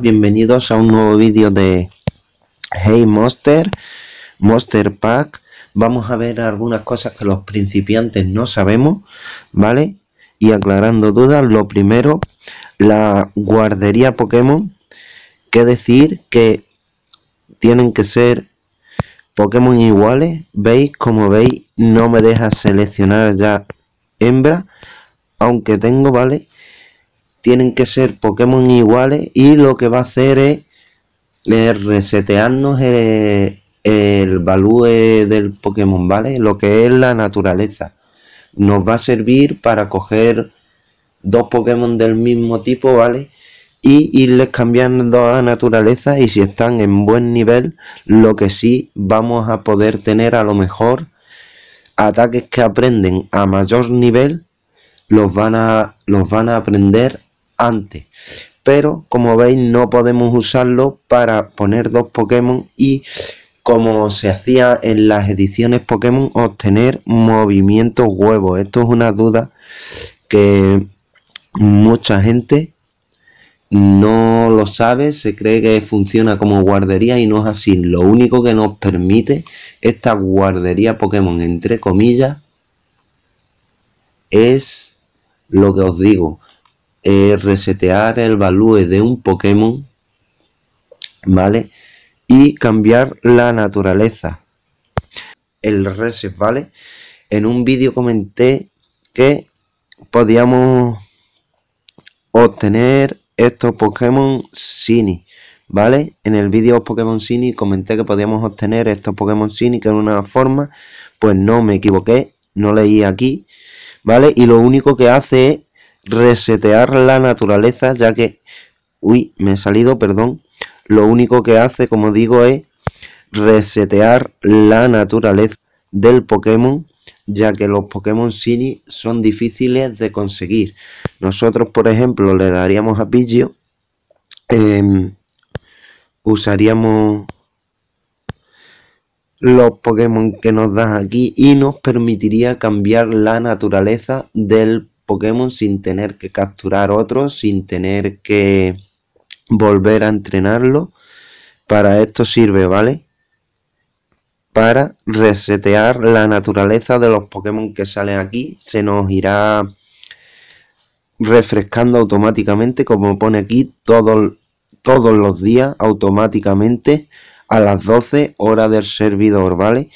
Bienvenidos a un nuevo vídeo de Hey Monster, Monster Pack. Vamos a ver algunas cosas que los principiantes no sabemos, ¿vale? Y aclarando dudas, lo primero, la guardería Pokémon, que decir que tienen que ser Pokémon iguales. ¿Veis? Como veis, no me deja seleccionar ya hembra, aunque tengo, ¿vale? tienen que ser Pokémon iguales y lo que va a hacer es, resetearnos el, el value del Pokémon, ¿vale? Lo que es la naturaleza. Nos va a servir para coger dos Pokémon del mismo tipo, ¿vale? Y irles cambiando a naturaleza y si están en buen nivel, lo que sí vamos a poder tener a lo mejor ataques que aprenden a mayor nivel los van a, los van a aprender antes. Pero como veis no podemos usarlo para poner dos Pokémon y como se hacía en las ediciones Pokémon obtener movimientos huevos. Esto es una duda que mucha gente no lo sabe, se cree que funciona como guardería y no es así. Lo único que nos permite esta guardería Pokémon, entre comillas, es lo que os digo, resetear el value de un Pokémon, ¿vale? Y cambiar la naturaleza. El reset, ¿vale? En un vídeo comenté que podíamos obtener estos Pokémon Cini, ¿vale? En el vídeo Pokémon Cini comenté que podíamos obtener estos Pokémon Cini que en una forma, pues no me equivoqué, no leí aquí, ¿vale? Y lo único que hace es resetear la naturaleza, ya que, uy, me he salido, perdón, lo único que hace, como digo, es resetear la naturaleza del Pokémon, ya que los Pokémon Cini son difíciles de conseguir. Nosotros, por ejemplo, le daríamos a Pidgeo, em, usaríamos los Pokémon que nos da aquí y nos permitiría cambiar la naturaleza del Pokémon sin tener que capturar otros, sin tener que volver a entrenarlo. Para esto sirve, ¿vale? Para resetear la naturaleza de los Pokémon que salen aquí. Se nos irá refrescando automáticamente, como pone aquí, todos, los días automáticamente a las 12 horas del servidor, ¿vale?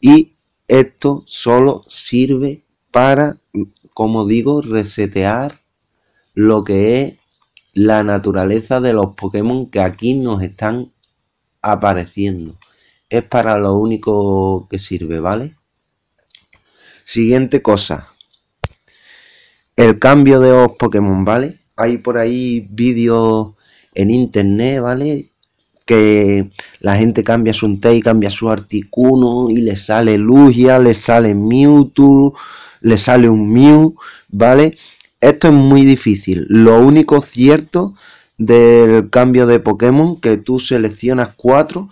Y esto solo sirve para como digo, resetear lo que es la naturaleza de los Pokémon que aquí nos están apareciendo. Es para lo único que sirve, ¿vale? Siguiente cosa. El cambio de los Pokémon, ¿vale? Hay por ahí vídeos en internet, ¿vale? Que la gente cambia su y cambia su Articuno y le sale Lugia, le sale Mewtwo, le sale un Mew, ¿vale? Esto es muy difícil. Lo único cierto del cambio de Pokémon que tú seleccionas cuatro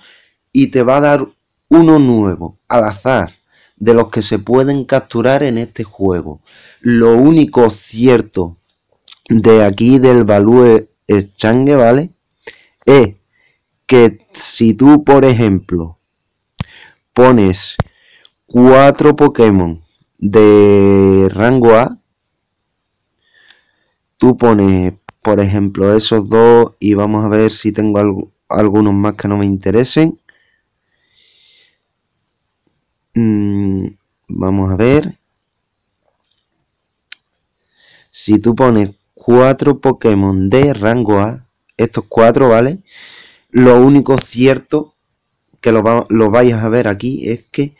y te va a dar uno nuevo al azar de los que se pueden capturar en este juego. Lo único cierto de aquí del Value Exchange, ¿vale? Es que si tú, por ejemplo, pones cuatro Pokémon de rango A, tú pones, por ejemplo, esos dos y vamos a ver si tengo algunos más que no me interesen. Mm, vamos a ver. Si tú pones cuatro Pokémon de rango A, estos cuatro, ¿vale? Lo único cierto que lo, lo vayas a ver aquí es que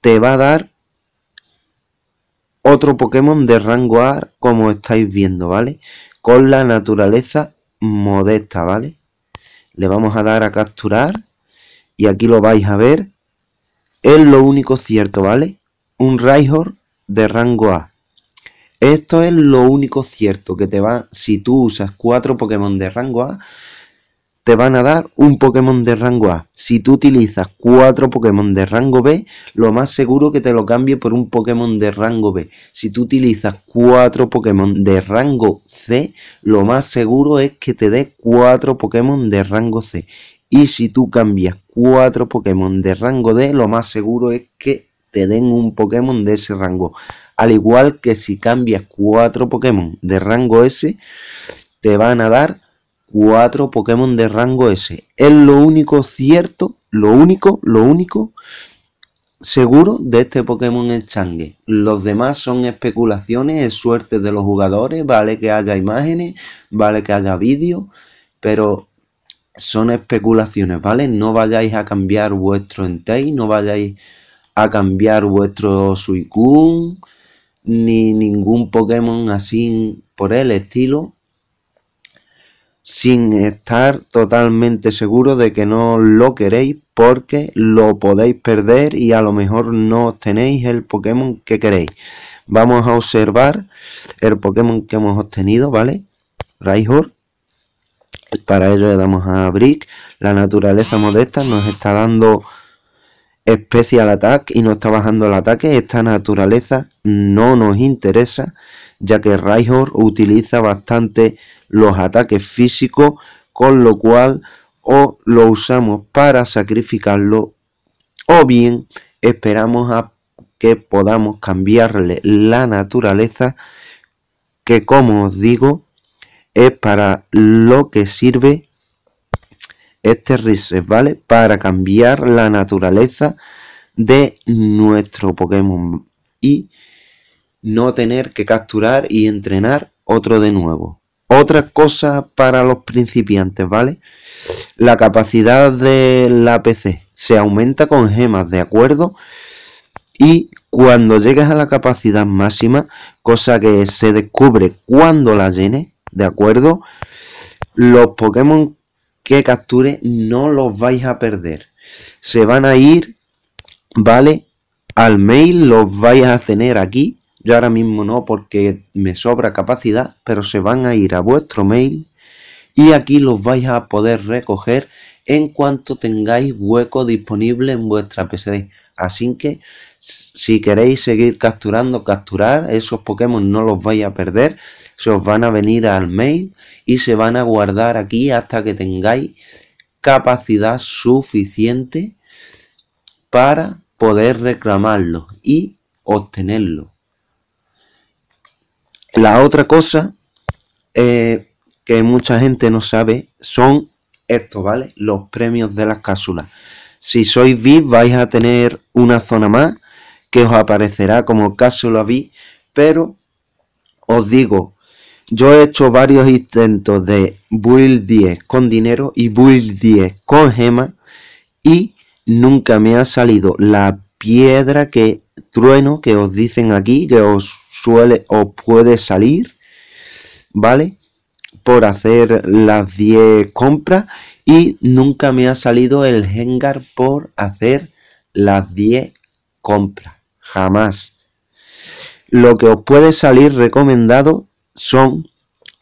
te va a dar otro Pokémon de rango A como estáis viendo, ¿vale? Con la naturaleza modesta, ¿vale? Le vamos a dar a capturar y aquí lo vais a ver. Es lo único cierto, ¿vale? Un Raihor de rango A. Esto es lo único cierto que te va, si tú usas cuatro Pokémon de rango A, te van a dar un Pokémon de rango A. Si tú utilizas cuatro Pokémon de rango B, lo más seguro que te lo cambie por un Pokémon de rango B. Si tú utilizas cuatro Pokémon de rango C, lo más seguro es que te dé cuatro Pokémon de rango C. Y si tú cambias cuatro Pokémon de rango D, lo más seguro es que te den un Pokémon de ese rango. Al igual que si cambias cuatro Pokémon de rango S, te van a dar cuatro Pokémon de rango S. Es lo único cierto, lo único, lo único seguro de este Pokémon Exchange. Los demás son especulaciones, es suerte de los jugadores, vale que haya imágenes, vale que haya vídeos, pero son especulaciones, ¿vale? No vayáis a cambiar vuestro Entei, no vayáis a cambiar vuestro Suicune, ni ningún Pokémon así por el estilo, sin estar totalmente seguro de que no lo queréis porque lo podéis perder y a lo mejor no tenéis el Pokémon que queréis. Vamos a observar el Pokémon que hemos obtenido, ¿vale? Raihor. Para ello le damos a Brick. La naturaleza modesta nos está dando especial attack y nos está bajando el ataque. Esta naturaleza no nos interesa ya que Raihor utiliza bastante los ataques físicos, con lo cual o lo usamos para sacrificarlo o bien esperamos a que podamos cambiarle la naturaleza que como os digo es para lo que sirve este reset, ¿vale? Para cambiar la naturaleza de nuestro Pokémon y no tener que capturar y entrenar otro de nuevo. Otra cosa para los principiantes, ¿vale? La capacidad de la PC se aumenta con gemas, ¿de acuerdo? Y cuando llegues a la capacidad máxima, cosa que se descubre cuando la llene, ¿de acuerdo? Los Pokémon que capture no los vais a perder. Se van a ir, ¿vale? Al mail los vais a tener aquí yo ahora mismo no porque me sobra capacidad, pero se van a ir a vuestro mail y aquí los vais a poder recoger en cuanto tengáis hueco disponible en vuestra PC. Así que si queréis seguir capturando, capturar, esos Pokémon no los vais a perder, se os van a venir al mail y se van a guardar aquí hasta que tengáis capacidad suficiente para poder reclamarlos y obtenerlos. La otra cosa eh, que mucha gente no sabe son estos, ¿vale? Los premios de las cápsulas. Si sois VIP vais a tener una zona más que os aparecerá como cápsula VIP, pero os digo, yo he hecho varios intentos de build 10 con dinero y build 10 con gema y nunca me ha salido la piedra que trueno que os dicen aquí que os suele o puede salir, ¿vale? Por hacer las 10 compras y nunca me ha salido el Hengar por hacer las 10 compras, jamás. Lo que os puede salir recomendado son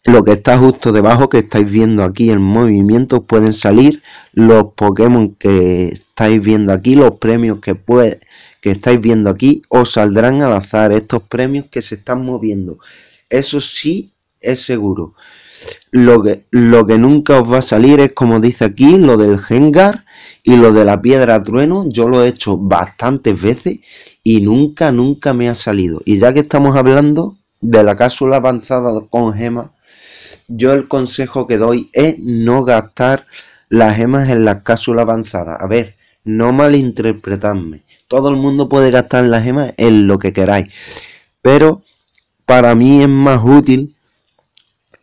lo que está justo debajo que estáis viendo aquí en movimiento pueden salir los Pokémon que estáis viendo aquí los premios que puede que estáis viendo aquí os saldrán al azar estos premios que se están moviendo. Eso sí es seguro. Lo que, lo que nunca os va a salir es como dice aquí, lo del Gengar y lo de la piedra trueno. Yo lo he hecho bastantes veces y nunca, nunca me ha salido. Y ya que estamos hablando de la cápsula avanzada con gemas, yo el consejo que doy es no gastar las gemas en la cápsula avanzada. A ver, no malinterpretadme todo el mundo puede gastar las gemas en lo que queráis. Pero para mí es más útil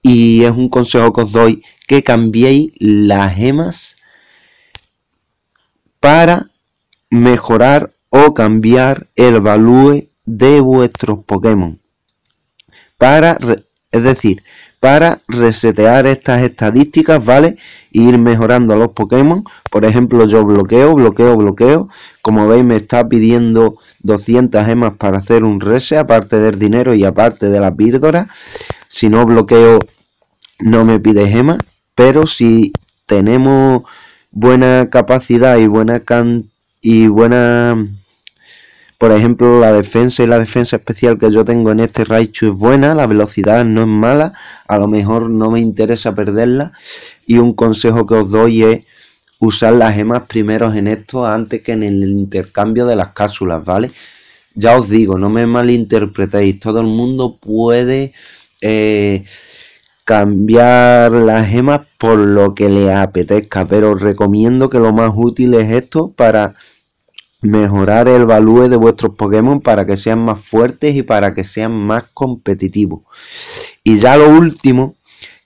y es un consejo que os doy que cambiéis las gemas para mejorar o cambiar el value de vuestros Pokémon. Para, es decir, para resetear estas estadísticas, ¿vale? E ir mejorando los Pokémon. Por ejemplo, yo bloqueo, bloqueo, bloqueo. Como veis, me está pidiendo 200 gemas para hacer un reset, aparte del dinero y aparte de la píldora. Si no bloqueo, no me pide gemas. Pero si tenemos buena capacidad y buena can y buena por ejemplo la defensa y la defensa especial que yo tengo en este Raichu es buena la velocidad no es mala a lo mejor no me interesa perderla y un consejo que os doy es usar las gemas primeros en esto antes que en el intercambio de las cápsulas vale ya os digo no me malinterpretéis todo el mundo puede eh, cambiar las gemas por lo que le apetezca, pero os recomiendo que lo más útil es esto para mejorar el value de vuestros Pokémon para que sean más fuertes y para que sean más competitivos. Y ya lo último,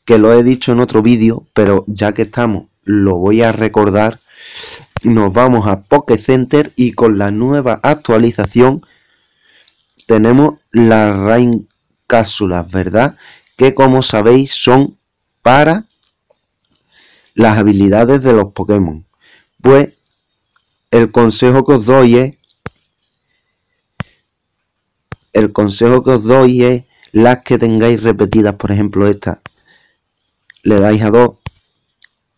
que lo he dicho en otro vídeo, pero ya que estamos, lo voy a recordar. Nos vamos a Poké Center y con la nueva actualización tenemos las Rain cápsulas, ¿verdad? que como sabéis son para las habilidades de los Pokémon. Pues el consejo que os doy es el consejo que os doy es las que tengáis repetidas, por ejemplo esta, le dais a dos,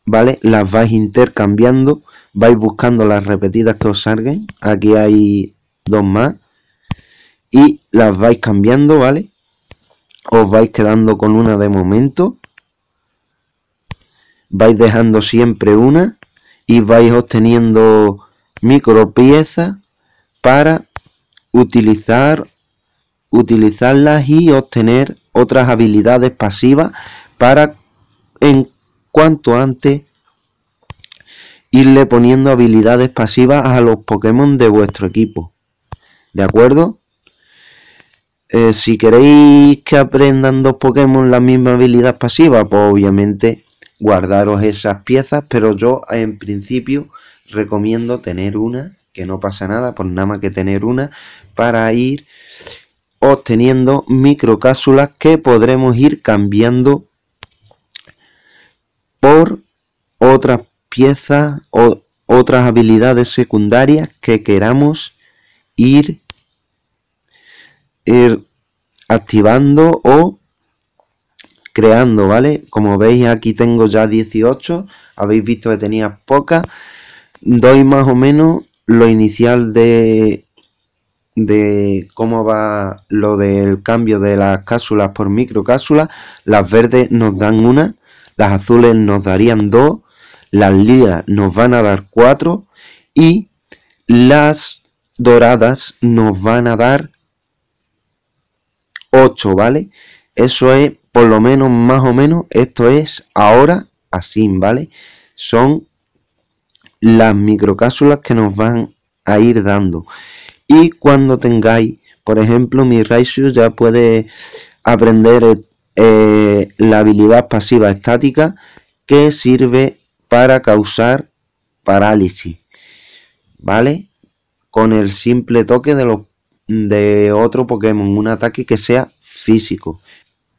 ¿vale? Las vais intercambiando, vais buscando las repetidas que os salgan, aquí hay dos más, y las vais cambiando, ¿vale? os vais quedando con una de momento, vais dejando siempre una y vais obteniendo micro piezas para utilizar utilizarlas y obtener otras habilidades pasivas para en cuanto antes irle poniendo habilidades pasivas a los Pokémon de vuestro equipo. ¿De acuerdo? Eh, si queréis que aprendan dos Pokémon la misma habilidad pasiva, pues obviamente guardaros esas piezas, pero yo en principio recomiendo tener una, que no pasa nada, por nada más que tener una, para ir obteniendo microcápsulas que podremos ir cambiando por otras piezas o otras habilidades secundarias que queramos ir ir activando o creando, ¿vale? Como veis aquí tengo ya 18, habéis visto que tenía pocas. Doy más o menos lo inicial de, de cómo va lo del cambio de las cápsulas por microcápsulas. Las verdes nos dan una, las azules nos darían dos, las lilas nos van a dar cuatro y las doradas nos van a dar 8, ¿vale? Eso es por lo menos más o menos, esto es ahora así, ¿vale? Son las microcápsulas que nos van a ir dando. Y cuando tengáis, por ejemplo, mi Raichu ya puede aprender eh, la habilidad pasiva estática que sirve para causar parálisis, ¿vale? Con el simple toque de los de otro Pokémon, un ataque que sea físico.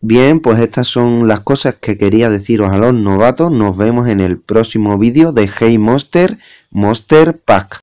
Bien, pues estas son las cosas que quería deciros a los novatos. Nos vemos en el próximo vídeo de Hey Monster Monster Pack.